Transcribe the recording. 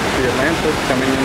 the Atlantic coming in.